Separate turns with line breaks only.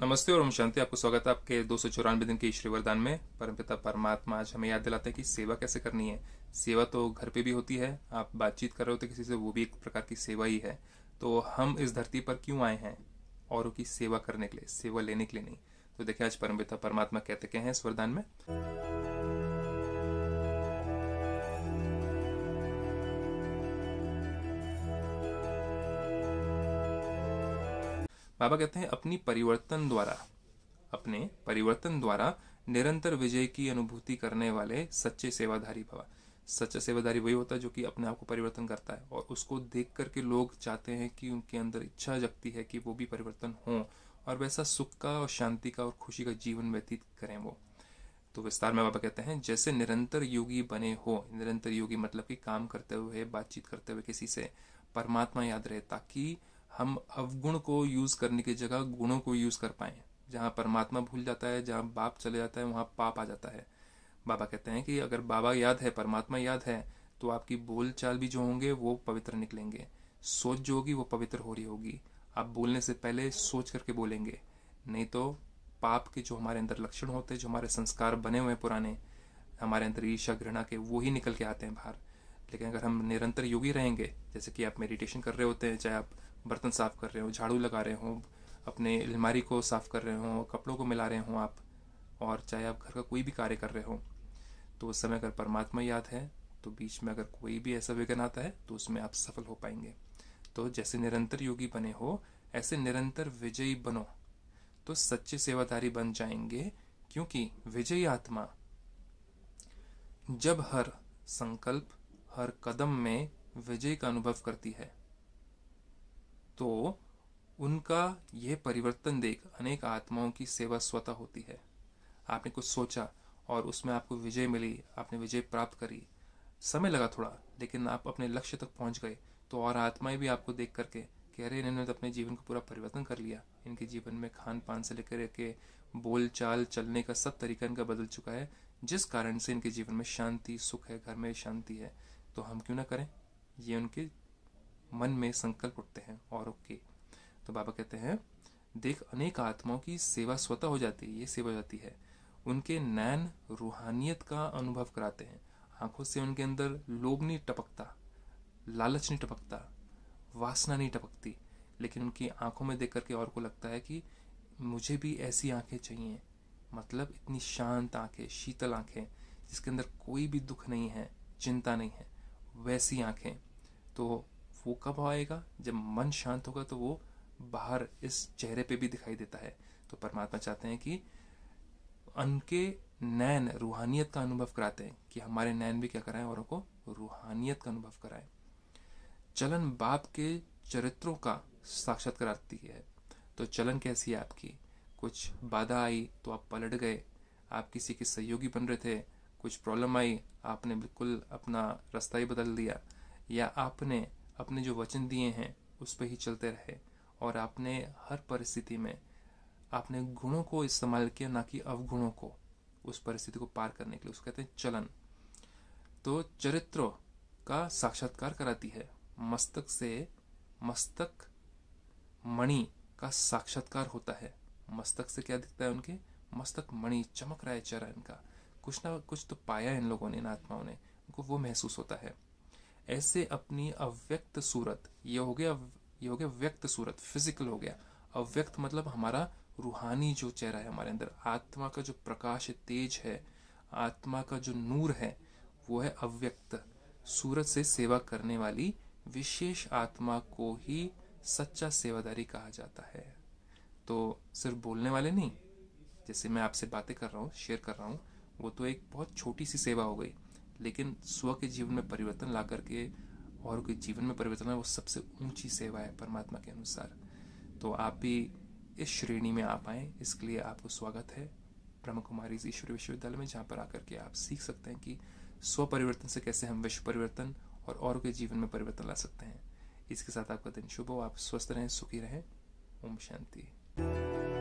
नमस्ते और ओम शांति। आपको स्वागत है आपके दो सौ चौरानवे दिन के ईश्वरी वरदान में। परमपिता परमात्मा, आज हमें याद दिलाते हैं कि सेवा कैसे करनी है। सेवा तो घर पे भी होती है, आप बातचीत कर रहे होते किसी से, वो भी एक प्रकार की सेवा ही है। तो हम इस धरती पर क्यों आए हैं? औरों की सेवा करने के लिए, सेवा लेने के लिए नहीं। तो देखिये आज परमपिता परमात्मा कहते है इस वरदान में? बाबा कहते हैं, अपनी परिवर्तन द्वारा, अपने परिवर्तन द्वारा निरंतर विजय की अनुभूति करने वाले सच्चे सेवाधारी भवा सच्चा सेवाधारी वही होता है जो कि अपने आप को परिवर्तन करता है और उसको देख करके लोग चाहते हैं कि उनके अंदर इच्छा जगती है कि वो भी परिवर्तन हो और वैसा सुख का और शांति का और खुशी का जीवन व्यतीत करें वो। तो विस्तार में बाबा कहते हैं, जैसे निरंतर योगी बने हो, निरंतर योगी मतलब कि काम करते हुए, बातचीत करते हुए किसी से परमात्मा याद रहे ताकि हम अवगुण को यूज़ करने की जगह गुणों को यूज़ कर पाए। जहाँ परमात्मा भूल जाता है, जहाँ बाप चले जाता है, वहाँ पाप आ जाता है। बाबा कहते हैं कि अगर बाबा याद है, परमात्मा याद है तो आपकी बोल चाल भी जो होंगे, वो पवित्र निकलेंगे। सोच जो होगी, वो पवित्र हो रही होगी। आप बोलने से पहले सोच करके बोलेंगे। नहीं तो पाप के जो हमारे अंदर लक्षण होते हैं, जो हमारे संस्कार बने हुए हैं पुराने, हमारे अंदर ईर्षा घृणा के, वो ही निकल के आते हैं बाहर। लेकिन अगर हम निरंतर योगी रहेंगे, जैसे कि आप मेडिटेशन कर रहे होते हैं, चाहे आप बर्तन साफ़ कर रहे हो, झाड़ू लगा रहे हो, अपने अलमारी को साफ़ कर रहे हो, कपड़ों को मिला रहे हो आप, और चाहे आप घर का कोई भी कार्य कर रहे हो तो उस समय अगर परमात्मा याद है तो बीच में अगर कोई भी ऐसा विघन आता है तो उसमें आप सफल हो पाएँगे। तो जैसे निरंतर योगी बने हो, ऐसे निरंतर विजयी बनो तो सच्चे सेवाधारी बन जाएँगे, क्योंकि विजयी आत्मा जब हर संकल्प हर कदम में विजय का अनुभव करती है। तो उनका यह परिवर्तन देख अनेक आत्माओं की सेवा स्वतः होती है। आपने कुछ सोचा और उसमें आपको विजय मिली, आपने विजय प्राप्त करी। समय लगा थोड़ा, लेकिन आप अपने लक्ष्य तक पहुँच गए। तो और आत्माएँ भी आपको देख करके कि अरे, इन्होंने तो अपने जीवन को पूरा परिवर्तन कर लिया। इनके जीवन में खान पान से लेकर के बोल चाल चलने का सब तरीका इनका बदल चुका है, जिस कारण से इनके जीवन में शांति, सुख है, घर में शांति है। तो हम क्यों ना करें? ये उनके मन में संकल्प उठते हैं और ओके। तो बाबा कहते हैं, देख, अनेक आत्माओं की सेवा स्वतः हो जाती है, ये सेवा हो जाती है। उनके नैन रूहानियत का अनुभव कराते हैं। आँखों से उनके अंदर लोभ नहीं टपकता, लालच नहीं टपकता, वासना नहीं टपकती, लेकिन उनकी आँखों में देख करके और को लगता है कि मुझे भी ऐसी आँखें चाहिए। मतलब इतनी शांत आँखें, शीतल आँखें, जिसके अंदर कोई भी दुख नहीं है, चिंता नहीं है। वैसी आँखें तो वो कब आएगा? जब मन शांत होगा तो वो बाहर इस चेहरे पे भी दिखाई देता है। तो परमात्मा चाहते हैं कि उनके नैन रूहानियत का अनुभव कराते हैं कि हमारे नैन भी क्या कराएँ औरों को रूहानियत का अनुभव कराएँ। चलन बाप के चरित्रों का साक्षात कराती है। तो चलन कैसी है आपकी? कुछ बाधा आई तो आप पलट गए। आप किसी के सहयोगी बन रहे थे। कुछ प्रॉब्लम आई, आपने बिल्कुल अपना रास्ता ही बदल दिया। या आपने अपने जो वचन दिए हैं, उस पर ही चलते रहे। और आपने हर परिस्थिति में आपने गुणों को इस्तेमाल किया, ना कि अवगुणों को, उस परिस्थिति को पार करने के लिए। उसको कहते हैं चलन। तो चरित्र का साक्षात्कार कराती है। मस्तक से मस्तक मणि का साक्षात्कार होता है। मस्तक से क्या दिखता है उनके? मस्तक मणि, चमक रहा है चेहरा इनका। कुछ ना कुछ तो पाया इन लोगों ने, इन आत्माओं ने, उनको वो महसूस होता है। ऐसे अपनी अव्यक्त सूरत, ये हो गया, ये हो गया व्यक्त सूरत फ़िज़िकल हो गया। अव्यक्त मतलब हमारा रूहानी जो चेहरा है हमारे अंदर, आत्मा का जो प्रकाश तेज है, आत्मा का जो नूर है, वो है अव्यक्त। सूरत से सेवा करने वाली विशेष आत्मा को ही सच्चा सेवादारी कहा जाता है। तो सिर्फ़ बोलने वाले नहीं, जैसे मैं आपसे बातें कर रहा हूँ शेयर कर रहा हूँ वो तो एक बहुत छोटी सी सेवा हो गई। लेकिन स्व के जीवन में परिवर्तन ला करके और के जीवन में परिवर्तन वो सबसे ऊँची सेवा है परमात्मा के अनुसार। तो आप भी इस श्रेणी में आ पाए इसके लिए आपको स्वागत है। ब्रह्म कुमारी ईश्वरी विश्वविद्यालय में, जहाँ पर आकर के आप सीख सकते हैं कि स्व परिवर्तन से कैसे हम विश्व परिवर्तन और और के जीवन में परिवर्तन ला सकते हैं। इसके साथ आपका दिन शुभ हो, आप स्वस्थ रहें, सुखी रहें। ओम शांति।